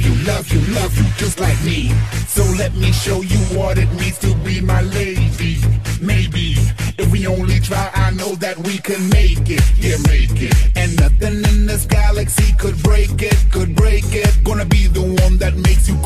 love you, love you, love you just like me. So let me show you what it means to be my lady. Maybe if we only try, I know that we can make it, yeah, make it. And nothing in this galaxy could break it, could break it. Gonna be the one that makes you